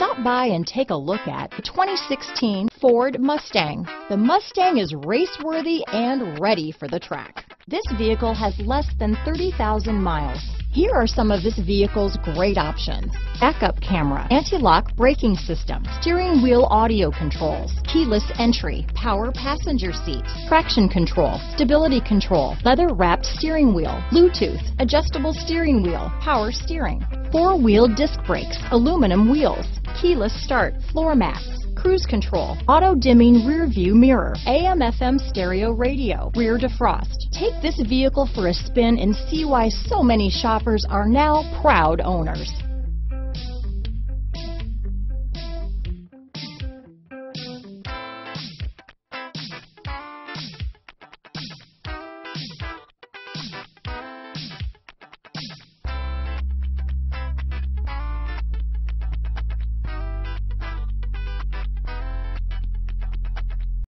Stop by and take a look at the 2016 Ford Mustang. The Mustang is race-worthy and ready for the track. This vehicle has less than 30,000 miles. Here are some of this vehicle's great options. Backup camera, anti-lock braking system, steering wheel audio controls, keyless entry, power passenger seat, traction control, stability control, leather wrapped steering wheel, Bluetooth, adjustable steering wheel, power steering, four-wheel disc brakes, aluminum wheels, keyless start, floor mats, cruise control, auto dimming rear view mirror, AM FM stereo radio, rear defrost. Take this vehicle for a spin and see why so many shoppers are now proud owners.